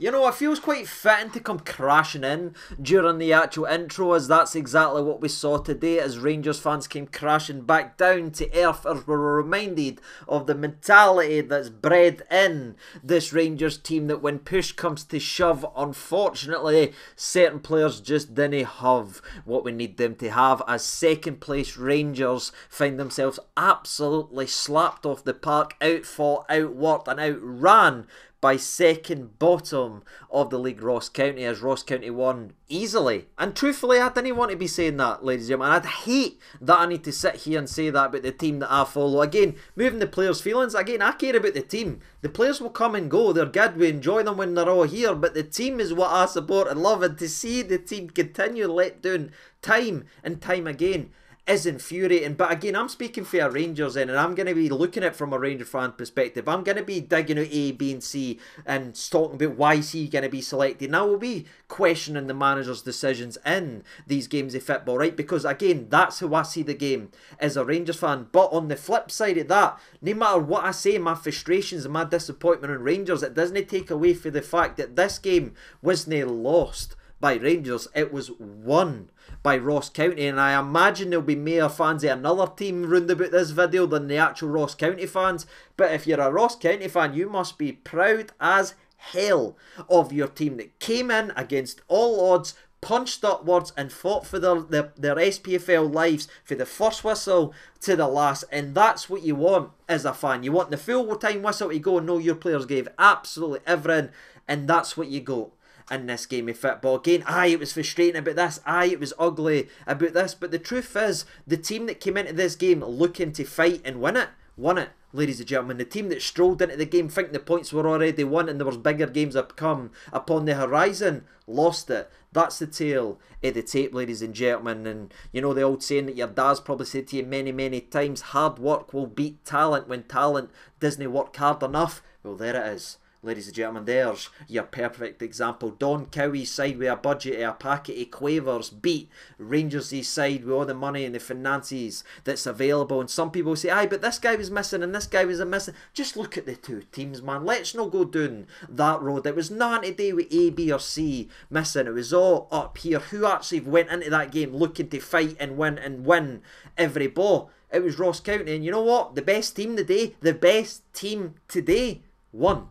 You know, it feels quite fitting to come crashing in during the actual intro, as that's exactly what we saw today as Rangers fans came crashing back down to earth as we were reminded of the mentality that's bred in this Rangers team that when push comes to shove, unfortunately, certain players just didn't have what we need them to have as second place Rangers find themselves absolutely slapped off the park, outfought, outworked, and outran by second bottom of the league Ross County as Ross County won easily. And truthfully, I didn't want to be saying that, ladies and gentlemen. I'd hate that I need to sit here and say that about the team that I follow. Again, moving the players' feelings, again, I care about the team. The players will come and go. They're good. We enjoy them when they're all here. But the team is what I support and love. And to see the team continue let down time and time again is infuriating. But again, I'm speaking for a Rangers in, and I'm going to be looking at it from a Ranger fan perspective. I'm going to be digging out A, B, and C and talking about why is he going to be selected. Now we'll be questioning the manager's decisions in these games of football, right? Because again, that's how I see the game as a Rangers fan. But on the flip side of that, no matter what I say, my frustrations and my disappointment in Rangers, it doesn't take away from the fact that this game wasn't lost by Rangers, it was won by Ross County, and I imagine there'll be more fans of another team round about this video than the actual Ross County fans. But if you're a Ross County fan, you must be proud as hell of your team that came in against all odds, punched upwards, and fought for their, their, their SPFL lives for the first whistle to the last. And that's what you want as a fan. You want the full time whistle to go and know your players gave absolutely everything, and that's what you got in this game of football. Again, aye, it was frustrating about this. Aye, it was ugly about this. But the truth is, the team that came into this game looking to fight and win it, won it. Ladies and gentlemen, the team that strolled into the game thinking the points were already won and there was bigger games that come upon the horizon, lost it. That's the tale of the tape, ladies and gentlemen. And you know the old saying that your dad's probably said to you many, many times, hard work will beat talent when talent doesn't work hard enough. Well, there it is. Ladies and gentlemen, there's your perfect example. Don Cowie's side with a budget of a packet of quavers beat Rangers' side with all the money and the finances that's available. And some people say, aye, but this guy was missing and this guy was a missing. Just look at the two teams, man. Let's not go down that road. It was nothing to do with A, B, or C missing. It was all up here. Who actually went into that game looking to fight and win and win every ball? It was Ross County. And you know what? The best team today, the best team today won.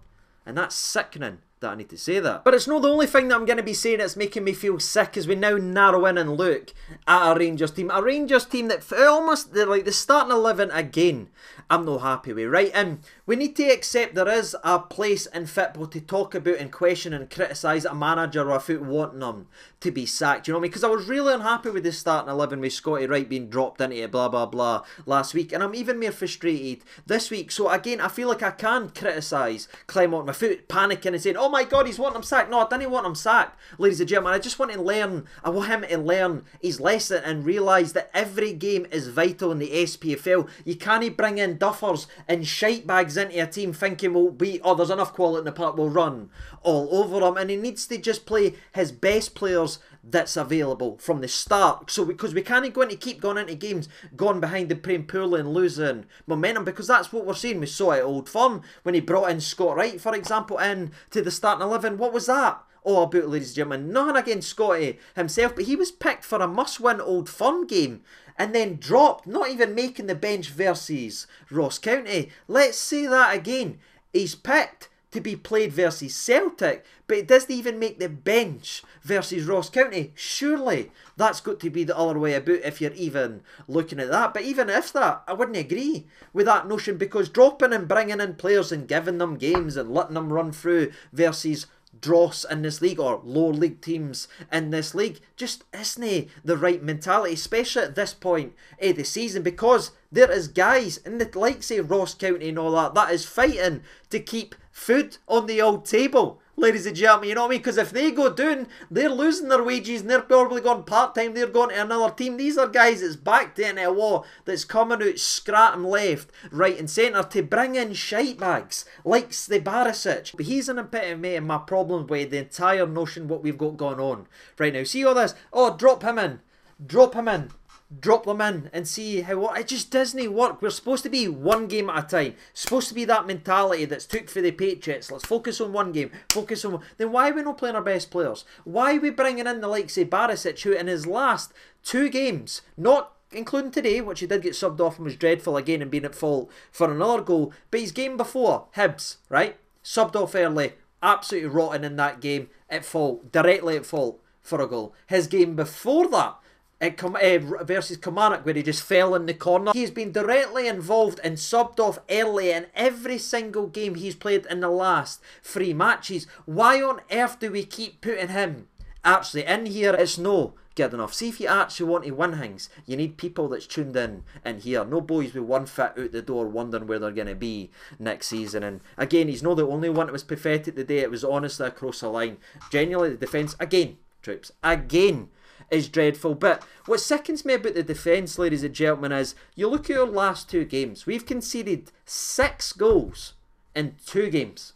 And that's sickening that I need to say that. But it's not the only thing that I'm going to be saying that's making me feel sick as we now narrow in and look at a Rangers team. A Rangers team that almost, they're like the starting 11 again. I'm not happy with, right? And we need to accept there is a place in football to talk about and question and criticise a manager or a foot wanting them to be sacked. You know what I mean? Because I was really unhappy with the starting 11 with Scotty Wright being dropped into it, blah, blah, blah, last week. And I'm even more frustrated this week. So again, I feel like I can criticise Clem on my foot, panicking and saying, oh my God, he's wanting him sacked. No, I didn't want him sacked, ladies and gentlemen. I just want to learn, I want him to learn his lesson and realise that every game is vital in the SPFL. You can't bring in duffers and shite bags into a team thinking, well, we, oh, there's enough quality in the park, we'll run all over him. And he needs to just play his best players that's available from the start. So because we can't go into keep going into games going behind the playing poorly and losing momentum because that's what we're seeing. We saw it Old Firm when he brought in Scott Wright, for example, in to the starting eleven. What was that? all about, ladies and gentlemen. Nothing against Scotty himself, but he was picked for a must-win Old Firm game and then dropped, not even making the bench versus Ross County. Let's say that again. He's picked to be played versus Celtic, but it doesn't even make the bench versus Ross County. Surely that's got to be the other way about if you're even looking at that. But even if that, I wouldn't agree with that notion because dropping and bringing in players and giving them games and letting them run through versus dross in this league or lower league teams in this league just isn't the right mentality, especially at this point of the season because there is guys in the likes of Ross County and all that that is fighting to keep food on the old table ladies and gentlemen. You know what I mean? Because if they go down, they're losing their wages and they're probably going part time. They're going to another team. These are guys that's backed into a wall that's coming out scratting left, right, and centre to bring in shite bags like the Barisic. But he's an epitome of my problem with the entire notion what we've got going on right now. See all this? Oh, drop him in. Drop him in drop them in and see how it just doesn't work. We're supposed to be one game at a time. Supposed to be that mentality that's took for the Patriots. Let's focus on one game. Focus on. Then why are we not playing our best players? Why are we bringing in the likes of Barisic, who in his last two games, not including today, which he did get subbed off and was dreadful again and being at fault for another goal, but his game before Hibs, right, subbed off early, absolutely rotten in that game, at fault, directly at fault for a goal. His game before that at uh, versus Kilmarnock where he just fell in the corner. He's been directly involved and subbed off early in every single game he's played in the last three matches. Why on earth do we keep putting him actually in here? It's no good enough. See if you actually want to win things, you need people that's tuned in in here. No boys with one foot out the door wondering where they're going to be next season. And again, he's not the only one that was pathetic today. It was honestly across the line. Genuinely, the defence, again, troops, again is dreadful. But what sickens me about the defence, ladies and gentlemen, is you look at our last two games. We've conceded six goals in two games.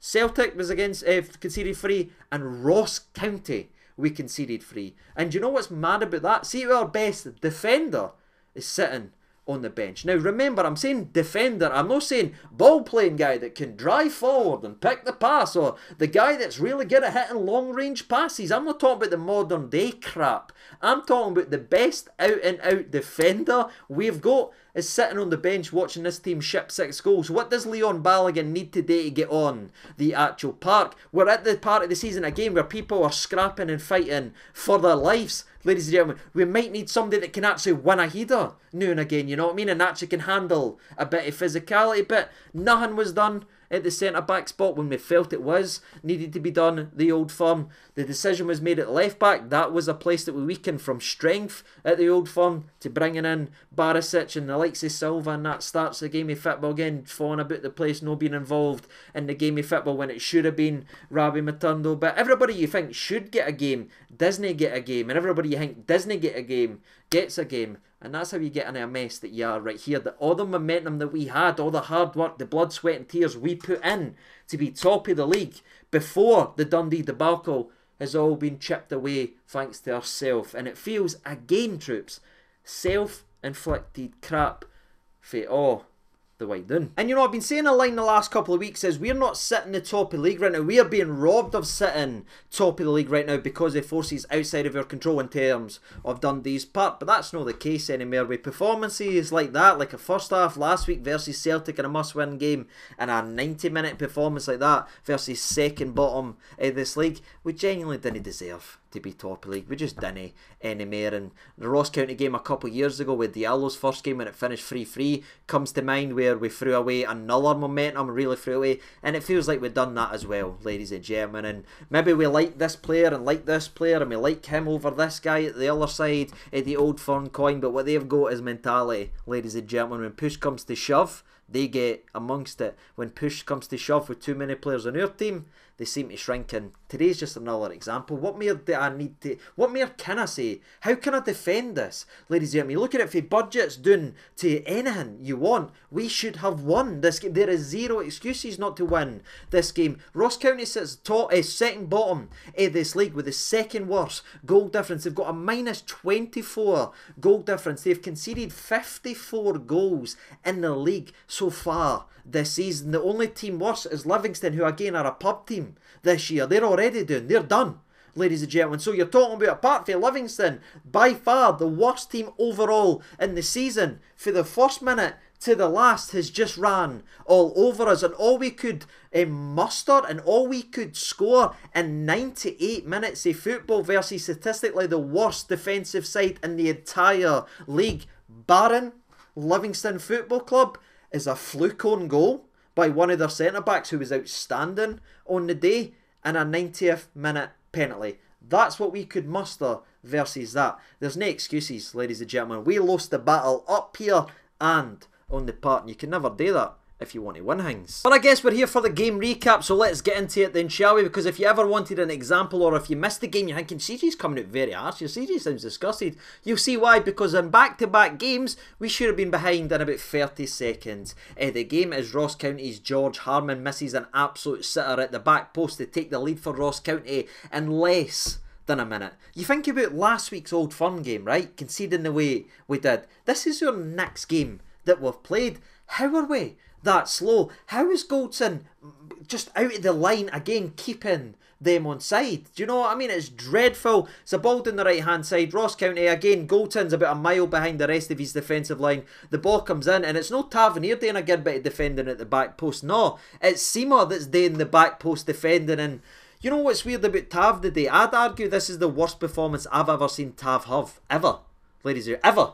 Celtic was against uh, conceded three, and Ross County we conceded three. And you know what's mad about that? See, our best defender is sitting on the bench. Now remember, I'm saying defender. I'm not saying ball playing guy that can drive forward and pick the pass or the guy that's really good at hitting long range passes. I'm not talking about the modern day crap. I'm talking about the best out and out defender we've got is sitting on the bench watching this team ship six goals. What does Leon Balogun need today to get on the actual park? We're at the part of the season again where people are scrapping and fighting for their lives. Ladies and gentlemen, we might need somebody that can actually win a header now and again, you know what I mean? And actually can handle a bit of physicality, but nothing was done at the centre back spot when we felt it was needed to be done. The old firm, the decision was made at left back. That was a place that we weakened from strength at the old firm to bringing in Barisic and the likes of Silva, and that starts the game of football again, falling about the place, no being involved in the game of football when it should have been Rabbi Matondo. But everybody you think should get a game, Disney get a game, and everybody you think Disney get a game gets a game. And that's how you get in a mess that you are right here. That all the momentum that we had, all the hard work, the blood, sweat, and tears we put in to be top of the league before the Dundee debacle has all been chipped away thanks to ourselves. And it feels, again, troops, self inflicted crap for all the. And you know, I've been saying a line the last couple of weeks is we're not sitting the top of the league right now. We are being robbed of sitting top of the league right now because of forces outside of our control in terms of Dundee's part. But that's not the case anymore. With performances like that, like a first half last week versus Celtic in a must-win game, and a 90-minute performance like that versus second bottom of this league, we genuinely didn't deserve to be top of the league. We just didn't anymore. And the Ross County game a couple of years ago with Diallo's first game when it finished 3 3 comes to mind where we threw away another momentum, really threw away. And it feels like we've done that as well, ladies and gentlemen. And maybe we like this player and like this player and we like him over this guy at the other side at the old firm coin. But what they've got is mentality, ladies and gentlemen. When push comes to shove, they get amongst it. When push comes to shove with too many players on our team, they seem to shrink in. Today's just another example. What more do I need to what more can I say? How can I defend this? Ladies and gentlemen, look at it for budgets doing to anything you want. We should have won this game. There is zero excuses not to win this game. Ross County sits top is second bottom in this league with the second worst goal difference. They've got a minus 24 goal difference. They've conceded 54 goals in the league so far this season. The only team worse is Livingston, who again are a pub team this year. They're already doing, they're done, ladies and gentlemen. So you're talking about, apart from Livingston, by far the worst team overall in the season. For the first minute to the last has just ran all over us, and all we could uh, muster and all we could score in 98 minutes of football versus statistically the worst defensive side in the entire league. Barron, Livingston Football Club is a fluke on goal by one of their centre backs who was outstanding on the day and a 90th minute penalty. That's what we could muster versus that. There's no excuses, ladies and gentlemen. We lost the battle up here and on the part, and you can never do that if you want to win things. But I guess we're here for the game recap, so let's get into it then, shall we? Because if you ever wanted an example, or if you missed the game, you're thinking, CG's coming out very harsh, your CG sounds disgusted. You'll see why, because in back-to-back games, we should have been behind in about 30 seconds. Uh, the game is Ross County's George Harmon misses an absolute sitter at the back post to take the lead for Ross County in less than a minute. You think about last week's Old Firm game, right? Conceding the way we did. This is your next game that we've played. How are we that slow? How is Goldson just out of the line again, keeping them on side. Do you know what I mean? It's dreadful. It's a ball down the right hand side. Ross County again. Goldson's about a mile behind the rest of his defensive line. The ball comes in, and it's no Tavernier doing a good bit of defending at the back post. No, it's Sima that's doing the back post defending. And you know what's weird about Tav today? I'd argue this is the worst performance I've ever seen Tav have ever, ladies and ever.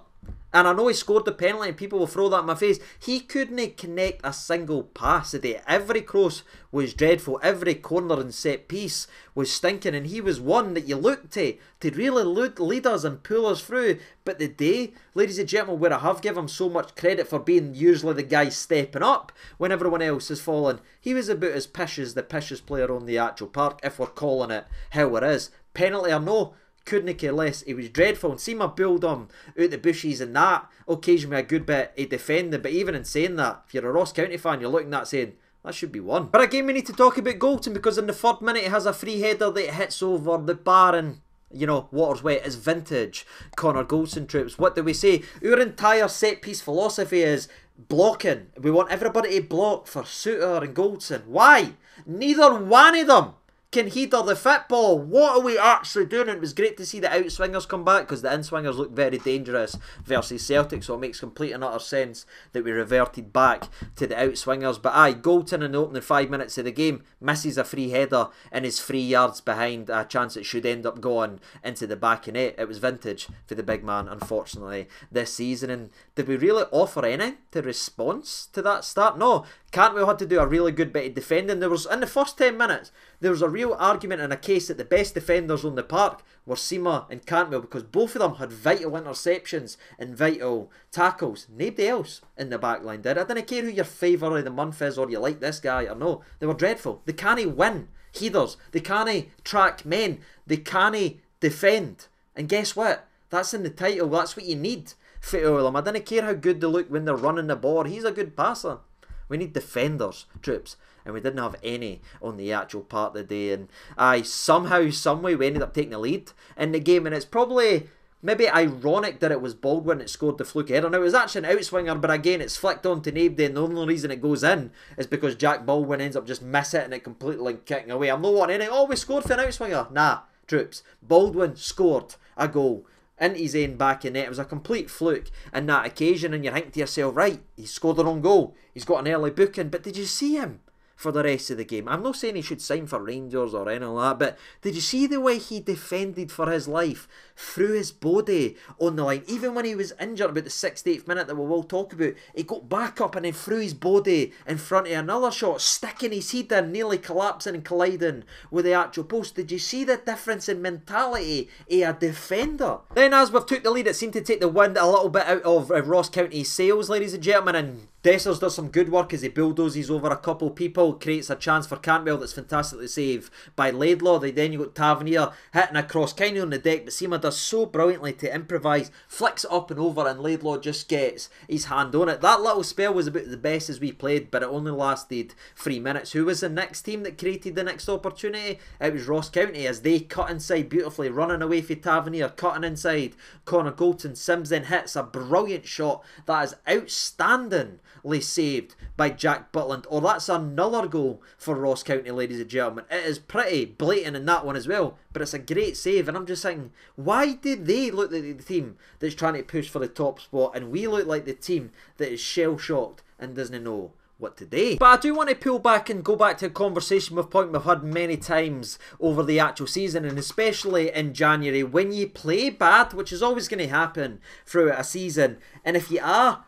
And I know he scored the penalty and people will throw that in my face. He couldn't connect a single pass today. Every cross was dreadful. Every corner and set piece was stinking. And he was one that you looked to to really lead us and pull us through. But the day, ladies and gentlemen, where I have given him so much credit for being usually the guy stepping up when everyone else has fallen, he was about as pish as the pishest player on the actual park, if we're calling it how it is. Penalty or no, couldn't care less. He was dreadful. And see my build on out the bushes and that occasionally a good bit of defending. But even in saying that, if you're a Ross County fan, you're looking at saying, that should be one. But again, we need to talk about Goldson because in the third minute he has a free header that hits over the bar and you know, water's wet is vintage Connor Goldson troops. What do we say? Our entire set piece philosophy is blocking. We want everybody to block for Souttar and Goldson. Why? Neither one of them can header the football. What are we actually doing? It was great to see the outswingers come back because the inswingers look very dangerous versus Celtic, so it makes complete and utter sense that we reverted back to the outswingers. But aye, Goldson in the opening five minutes of the game misses a free header and is three yards behind a chance it should end up going into the back of net. It was vintage for the big man, unfortunately, this season. And did we really offer any to response to that start? No, Cantwell had to do a really good bit of defending. There was in the first ten minutes, there was a real argument and a case that the best defenders on the park were Sima and Cantwell because both of them had vital interceptions and vital tackles. Nobody else in the back line did. I don't care who your favourite of the month is or you like this guy or no. They were dreadful. They can't win heathers. They can't track men. They can't defend. And guess what? That's in the title. That's what you need for them. I don't care how good they look when they're running the ball. He's a good passer. We need defenders, troops, and we didn't have any on the actual part of the day. And I somehow, someway, we ended up taking the lead in the game, and it's probably maybe ironic that it was Baldwin that scored the fluke header. Now it was actually an outswinger, but again it's flicked on to Nabde, and the only reason it goes in is because Jack Baldwin ends up just miss it and it completely kicking away. I'm not wanting any. Oh, we scored for an outswinger. Nah, troops. Baldwin scored a goal into his own back in net. It was a complete fluke in that occasion, and you think to yourself, right, he scored an own goal. He's got an early booking, but did you see him? For the rest of the game. I'm not saying he should sign for Rangers or anything like that, but did you see the way he defended for his life? Threw his body on the line. Even when he was injured about the 68th minute that we will talk about, he got back up and then threw his body in front of another shot, sticking his head in, nearly collapsing and colliding with the actual post. Did you see the difference in mentality of a defender? Then as we've took the lead, it seemed to take the wind a little bit out of uh, Ross County's sails, ladies and gentlemen, and Dessers does some good work as he bulldozes over a couple of people, creates a chance for Cantwell that's fantastically saved by Laidlaw. They then you got Tavernier hitting across kind of on the deck, but Sima does so brilliantly to improvise, flicks it up and over, and Laidlaw just gets his hand on it. That little spell was about the best as we played, but it only lasted three minutes. Who was the next team that created the next opportunity? It was Ross County as they cut inside beautifully, running away for Tavernier, cutting inside. Connor Goldson Sims then hits a brilliant shot that is outstanding saved by Jack Butland. Or oh, that's another goal for Ross County, ladies and gentlemen. It is pretty blatant in that one as well, but it's a great save. And I'm just thinking, why did they look like the team that's trying to push for the top spot, and we look like the team that is shell shocked and doesn't know? what today. But I do want to pull back and go back to a conversation with point we've had many times over the actual season and especially in January when you play bad, which is always going to happen throughout a season. And if you are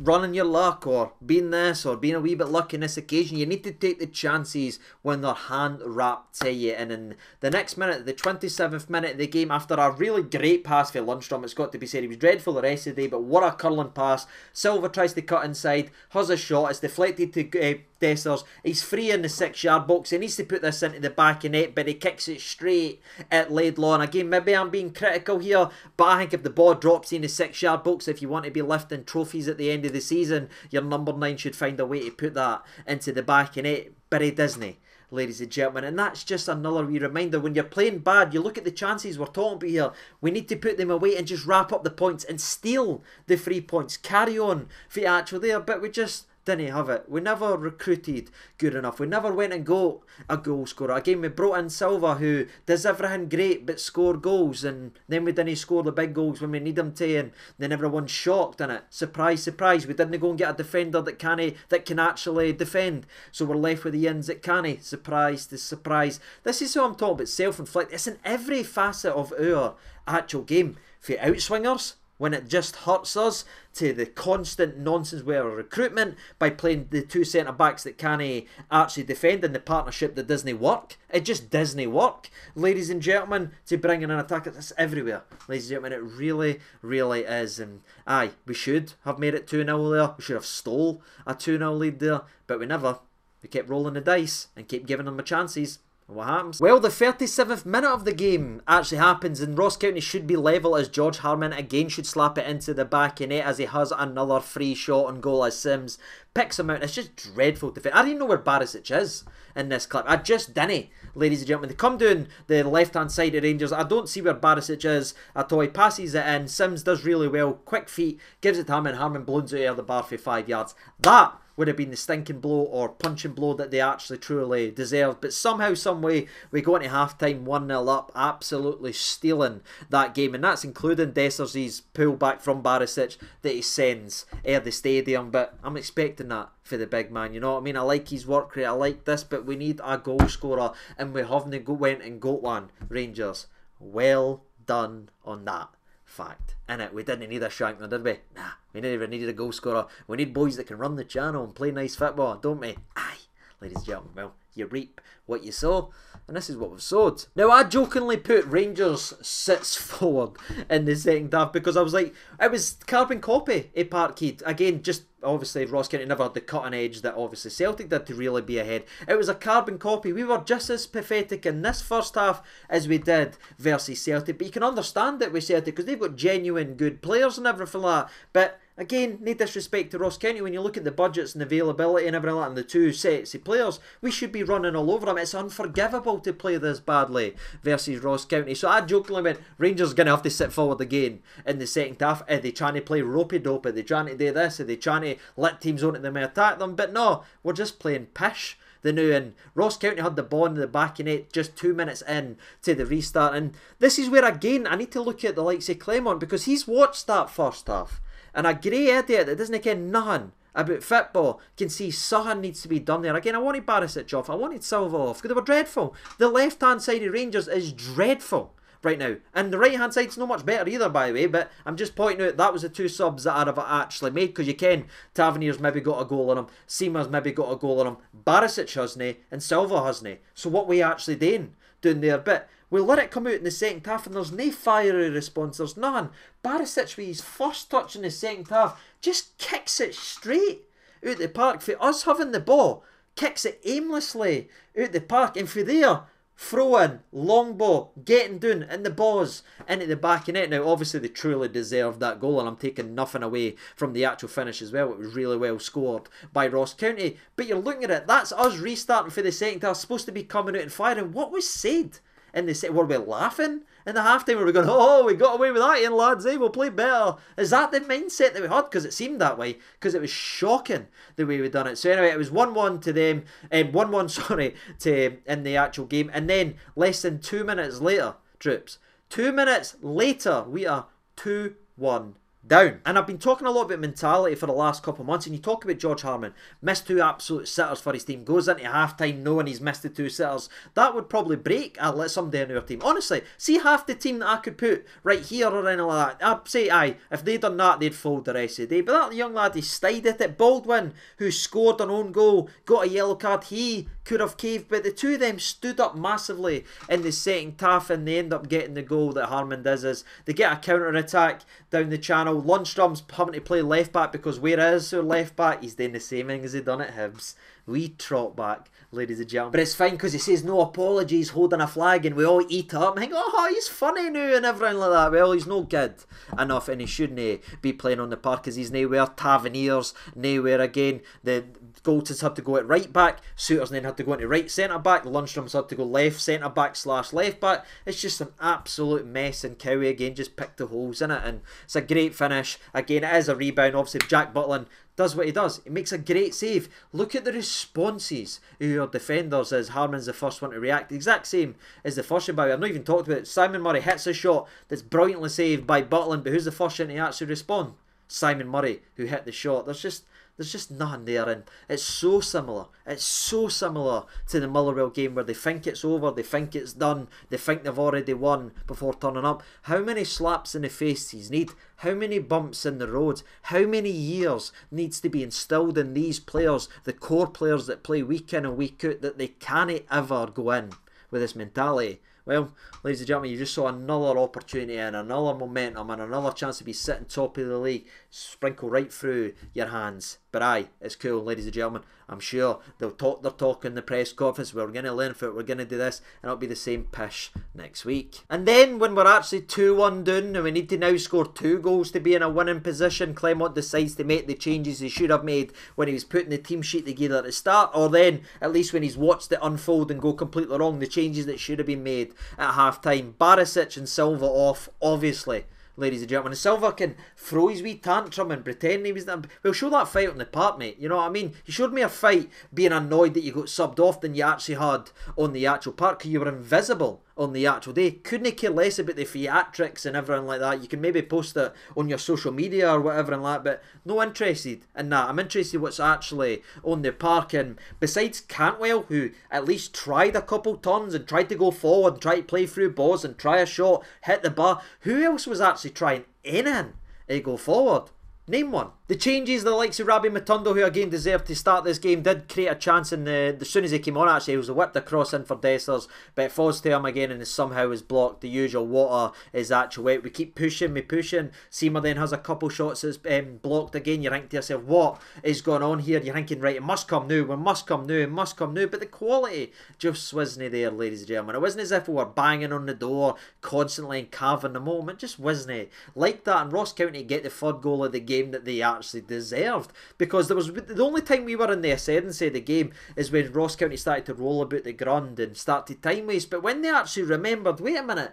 running your luck or being this or being a wee bit lucky in this occasion. You need to take the chances when they're hand wrapped to you. And in the next minute, the 27th minute of the game, after a really great pass for Lundstram, it's got to be said, he was dreadful the rest of the day, but what a curling pass. Silva tries to cut inside, has a shot, it's deflected to uh, Dessers. He's free in the six yard box. He needs to put this into the back of net, but he kicks it straight at Laidlaw. And again, maybe I'm being critical here, but I think if the ball drops in the six yard box, if you want to be lifting trophies at the end of the season, your number nine should find a way to put that into the back of net. But he doesn't ladies and gentlemen. And that's just another wee reminder when you're playing bad, you look at the chances we're talking about here. We need to put them away and just wrap up the points and steal the three points. Carry on for the actual there, but we just didn't have it. We never recruited good enough. We never went and got a goal scorer. Again, we brought in Silva who does everything great but score goals and then we didn't score the big goals when we need them to and then everyone's shocked in it. Surprise, surprise. We didn't go and get a defender that can that can actually defend. So we're left with the ins that can. Surprise to surprise. This is what I'm talking about self-inflict. It's in every facet of our actual game. For outswingers, when it just hurts us to the constant nonsense with our recruitment by playing the two centre backs that can't actually defend in the partnership that doesn't work. It just doesn't work, ladies and gentlemen. To bring in an attack, that's everywhere, ladies and gentlemen. It really, really is. And aye, we should have made it two 0 there. We should have stole a two 0 lead there, but we never. We kept rolling the dice and kept giving them the chances. What happens? Well, the 37th minute of the game actually happens, and Ross County should be level as George Harmon again should slap it into the back of net as he has another free shot on goal as Sims picks him out. It's just dreadful to fit. I didn't know where Barisic is in this clip. I just didn't, ladies and gentlemen. They come down the left hand side of Rangers. I don't see where Barisic is at all. He passes it in. Sims does really well. Quick feet, gives it to Harmon. Harmon blows it out of the bar for five yards. That would have been the stinking blow or punching blow that they actually truly deserved. But somehow, some way, we go into half time 1 0 up, absolutely stealing that game. And that's including Dessers' pullback from Barisic that he sends air the stadium. But I'm expecting that for the big man. You know what I mean? I like his work rate, I like this, but we need a goal scorer. And we haven't went and got one, Rangers. Well done on that fact. In it, we didn't need a Shankland, did we? Nah, we never needed a goal scorer. We need boys that can run the channel and play nice football, don't we? Aye, ladies and gentlemen. Well, you reap what you sow, and this is what we've sowed. Now, I jokingly put Rangers sits forward in the second half because I was like, it was carbon copy a eh, Parkhead. Again, just obviously Ross County never had the cutting edge that obviously Celtic did to really be ahead. It was a carbon copy. We were just as pathetic in this first half as we did versus Celtic, but you can understand it with Celtic because they've got genuine good players and everything like that. But Again, no disrespect to Ross County, when you look at the budgets and availability and everything like and the two sets of players, we should be running all over them. It's unforgivable to play this badly versus Ross County. So I jokingly went, Rangers are going to have to sit forward again in the second half. Are they trying to play ropey dope? Are they trying to do this? Are they trying to let teams on to them and attack them? But no, we're just playing pish the new and Ross County had the ball in the back of it just two minutes in to the restart and this is where again I need to look at the likes of Clement because he's watched that first half and a grey idiot that doesn't care nothing about football can see something needs to be done there. Again, I wanted Barisic off. I wanted Silva off because they were dreadful. The left hand side of Rangers is dreadful right now. And the right hand side's not much better either, by the way. But I'm just pointing out that was the two subs that I've actually made because you can. Tavernier's maybe got a goal on him. Sima's maybe got a goal on him. Barisic hasn't, eh? and Silva hasn't. Eh? So what we actually doing doing there? But we let it come out in the second half and there's no fiery response, there's none. Barisic with his first touch in the second half just kicks it straight out the park. For us having the ball, kicks it aimlessly out the park and for there, throw in, long ball, getting down, and the balls into the back of net. Now, obviously, they truly deserved that goal, and I'm taking nothing away from the actual finish as well. It was really well scored by Ross County. But you're looking at it, that's us restarting for the second half, supposed to be coming out and firing. What was said? And they say, were we laughing in the halftime? Were we going, oh, we got away with that, and lads, eh, we'll play better? Is that the mindset that we had? Because it seemed that way, because it was shocking the way we'd done it. So anyway, it was 1-1 to them, um, 1-1, sorry, to in the actual game, and then less than two minutes later, troops, two minutes later, we are 2-1 down. And I've been talking a lot about mentality for the last couple of months, and you talk about George Harmon, missed two absolute sitters for his team, goes into halftime knowing he's missed the two sitters. That would probably break I'll let somebody in our team. Honestly, see half the team that I could put right here or anything like that. I'd say, aye, if they'd done that, they'd fold the rest of the day. But that young lad, he stayed at it. Baldwin, who scored an own goal, got a yellow card, he could have caved, but the two of them stood up massively in the second half and they end up getting the goal that Harmon does is they get a counter attack down the channel. Lundstram's having to play left back because where is our left back? He's doing the same thing as he done at Hibs. We trot back ladies and gentlemen. But it's fine because he says no apologies, holding a flag, and we all eat up and think, oh, he's funny now and everything like that. Well, he's no good enough, and he shouldn't eh, be playing on the park because he's nowhere Taverniers, nowhere again. The Goldson's had to go at right back, Souttar's then had to go into right centre back, Lundstram's had to go left centre back slash left back. It's just an absolute mess, and Cowie again just picked the holes in it, and it's a great finish. Again, it is a rebound. Obviously, Jack Butland does what he does. He makes a great save. Look at the responses of your defenders as Harmon's the first one to react. The exact same as the first one. I've not even talked about it. Simon Murray hits a shot that's brilliantly saved by Butland, but who's the first one to actually respond? Simon Murray, who hit the shot. There's just there's just nothing there, and it's so similar. It's so similar to the Motherwell game where they think it's over, they think it's done, they think they've already won before turning up. How many slaps in the faces need? How many bumps in the road? How many years needs to be instilled in these players, the core players that play week in and week out, that they can't ever go in with this mentality? Well, ladies and gentlemen, you just saw another opportunity and another momentum and another chance to be sitting top of the league sprinkle right through your hands. But aye, it's cool, ladies and gentlemen. I'm sure they'll talk their talk in the press conference. We're going to learn from it. We're going to do this, and it'll be the same pish next week. And then when we're actually 2 1 down and we need to now score two goals to be in a winning position, Clement decides to make the changes he should have made when he was putting the team sheet together at the start, or then at least when he's watched it unfold and go completely wrong, the changes that should have been made at half time. Barisic and Silva off, obviously ladies and gentlemen. And Silva can throw his wee tantrum and pretend he was. Well, show that fight on the park, mate. You know what I mean? You showed me a fight being annoyed that you got subbed off than you actually had on the actual park because you were invisible on the actual day. Couldn't care less about the theatrics and everything like that. You can maybe post it on your social media or whatever and that, but no interested in that. I'm interested in what's actually on the park. And besides Cantwell, who at least tried a couple turns and tried to go forward try to play through balls and try a shot, hit the bar, who else was actually trying anything to go forward? Name one. The changes, the likes of Rabbi Matondo, who again deserved to start this game, did create a chance in the as soon as he came on. Actually, he was whipped across in for Dessers, but it falls to him again, and is somehow is blocked. The usual water is actually wet. We keep pushing, we pushing. Sima then has a couple shots that's um, blocked again. You think to yourself, what is going on here? You're thinking, right, it must come new. We must come new. It must come new. But the quality just wasn't there, ladies and gentlemen. It wasn't as if we were banging on the door constantly and carving the moment. Just wasn't like that. And Ross County get the third goal of the game that they actually deserved because there was the only time we were in the ascendancy of the game is when Ross County started to roll about the ground and started time waste. But when they actually remembered, wait a minute,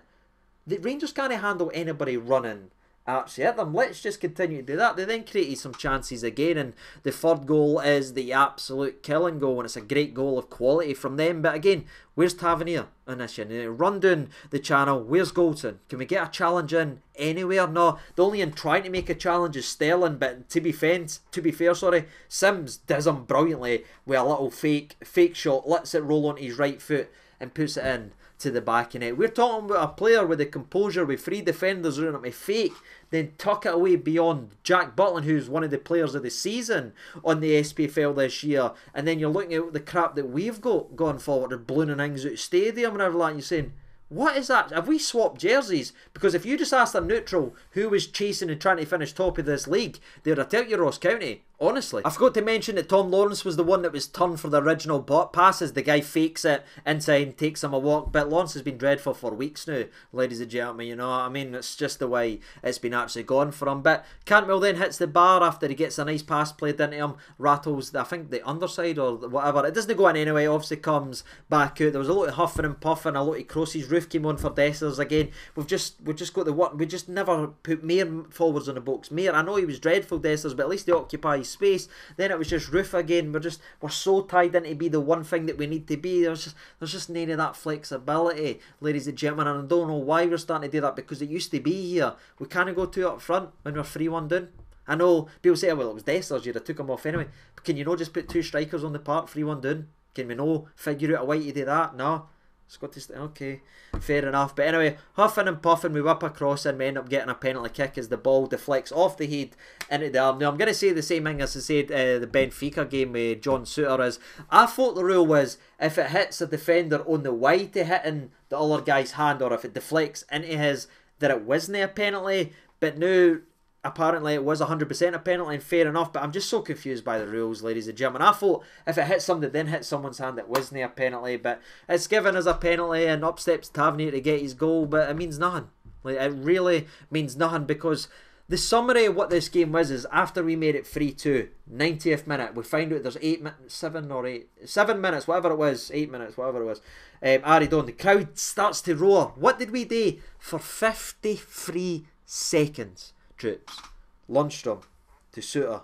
the Rangers can't handle anybody running actually at them. Let's just continue to do that. They then created some chances again, and the third goal is the absolute killing goal, and it's a great goal of quality from them. But again, where's Tavernier in this? You run down the channel. Where's Goldson? Can we get a challenge in anywhere? No. The only in trying to make a challenge is Sterling. But to be fair, to be fair, sorry, Sims does him brilliantly with a little fake fake shot, lets it roll onto his right foot and puts it in to the back of net. We're talking about a player with the composure, with three defenders around him, a fake, then tuck it away beyond Jack Butland, who's one of the players of the season on the SPFL this year. And then you're looking at the crap that we've got going forward, and ballooning things out stadium and everything, you're saying, what is that? Have we swapped jerseys? Because if you just asked a neutral who was chasing and trying to finish top of this league, they'd tell you Ross County. Honestly, I forgot to mention that Tom Lawrence was the one that was turned for the original bot passes. The guy fakes it inside and takes him a walk. But Lawrence has been dreadful for weeks now, ladies and gentlemen. You know, I mean, it's just the way it's been actually gone for him. But Cantwell then hits the bar after he gets a nice pass played into him, rattles, I think, the underside or whatever. It doesn't go in anyway. Obviously, comes back out. There was a lot of huffing and puffing, a lot of crosses. Roofe came on for Dessers again. We've just we've just got the work. We just never put Mair forwards on the box. Mair, I know he was dreadful, Dessers, but at least he occupies space. Then it was just Roofe again. We're just we're so tied in to be the one thing that we need to be. There's just there's just none of that flexibility, ladies and gentlemen. And I don't know why we're starting to do that because it used to be here. We can't go two up front when we're three one down. I know people say, oh, well, it was Dessers, you'd have took him off anyway. But can you not just put two strikers on the park, 3 1 down? Can we no figure out a way to do that? No. Scottish. Okay, fair enough. But anyway, huffing and puffing, we whip across and we end up getting a penalty kick as the ball deflects off the head into the arm. Now, I'm going to say the same thing as I said uh, the Benfica game with John Souttar is I thought the rule was if it hits a defender on the way to hitting the other guy's hand or if it deflects into his, that it wasn't a penalty. But now apparently it was 100% a penalty and fair enough but i'm just so confused by the rules ladies and gentlemen. I thought if it hit somebody then hit someone's hand it wasn't a penalty but it's given as a penalty and up steps tavernier to get his goal but it means nothing. Like it really means nothing because the summary of what this game was is after we made it 3-2 90th minute we find out there's 8 minutes 7 or 8 7 minutes whatever it was 8 minutes whatever it was um, Ari Don the crowd starts to roar. What did we do? For 53 seconds troops Lundstram to Souttar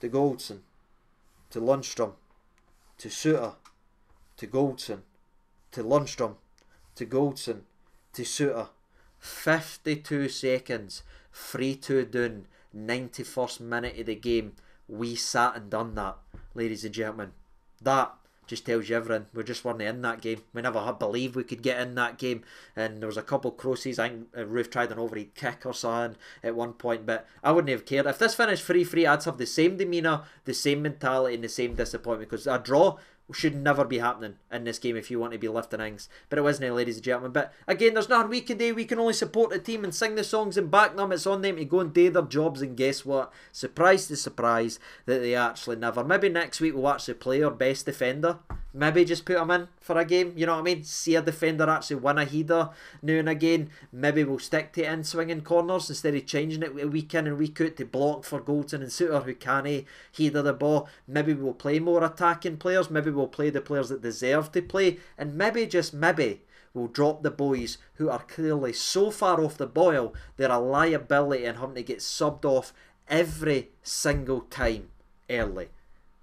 to Goldson to Lundstram to Souttar to Goldson to Lundstram to Goldson to Souttar 52 seconds 3 2 down, 91st minute of the game. We sat and done that, ladies and gentlemen. That just tells you everything. We're just weren't in that game. We never believed we could get in that game. And there was a couple crosses. I think Roofe tried an overhead kick or something at one point, but I wouldn't have cared. If this finished 3 3, I'd have the same demeanour, the same mentality, and the same disappointment because a draw should never be happening in this game if you want to be lifting things. But it wasn't, ladies and gentlemen. But again, there's nothing we can do. We can only support the team and sing the songs and back them. It's on them to go and do their jobs. And guess what? Surprise to surprise that they actually never. Maybe next week we'll actually play our best defender. Maybe just put him in for a game. You know what I mean? See a defender actually win a header now and again. Maybe we'll stick to it in swinging corners instead of changing it week in and week out to block for Goldson and Souttar who can't header the ball. Maybe we'll play more attacking players. Maybe will play the players that deserve to play, and maybe, just maybe, will drop the boys who are clearly so far off the boil they're a liability and having to get subbed off every single time early.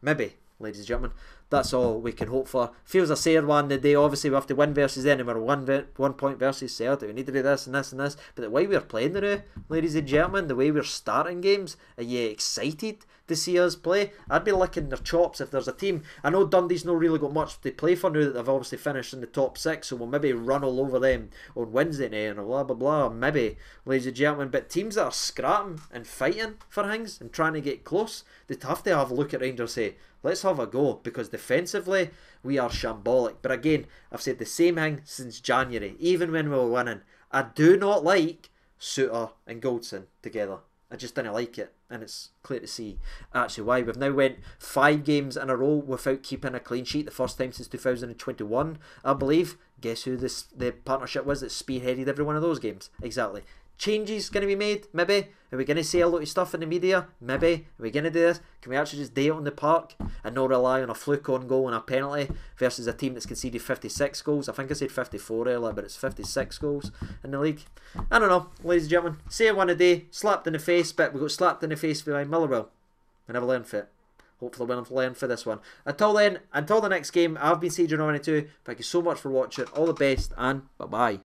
Maybe, ladies and gentlemen. That's all we can hope for. Feels a fair one today. Obviously, we have to win versus them, we're one one point versus Celtic. We need to do this and this and this. But the way we're playing the now, ladies and gentlemen, the way we're starting games, are you excited? To see us play. I'd be licking their chops if there's a team. I know Dundee's not really got much to play for now that they've obviously finished in the top six, so we'll maybe run all over them on Wednesday night and blah blah blah. Maybe, ladies and gentlemen, but teams that are scrapping and fighting for things and trying to get close, they'd have to have a look at Rangers say, let's have a go because defensively we are shambolic. But again, I've said the same thing since January, even when we were winning. I do not like Souttar and Goldson together. I just didn't like it, and it's clear to see actually why. We've now went five games in a row without keeping a clean sheet, the first time since 2021, I believe. Guess who this the partnership was that spearheaded every one of those games? Exactly changes going to be made? Maybe. Are we going to see a lot of stuff in the media? Maybe. Are we going to do this? Can we actually just day it on the park and not rely on a fluke on goal and a penalty versus a team that's conceded 56 goals? I think I said 54 earlier, but it's 56 goals in the league. I don't know, ladies and gentlemen. Say one a day, slapped in the face, but we got slapped in the face by Motherwell. We never learned it. Hopefully we'll learn for this one. Until then, until the next game, I've been CJ92. Thank you so much for watching. All the best and bye-bye.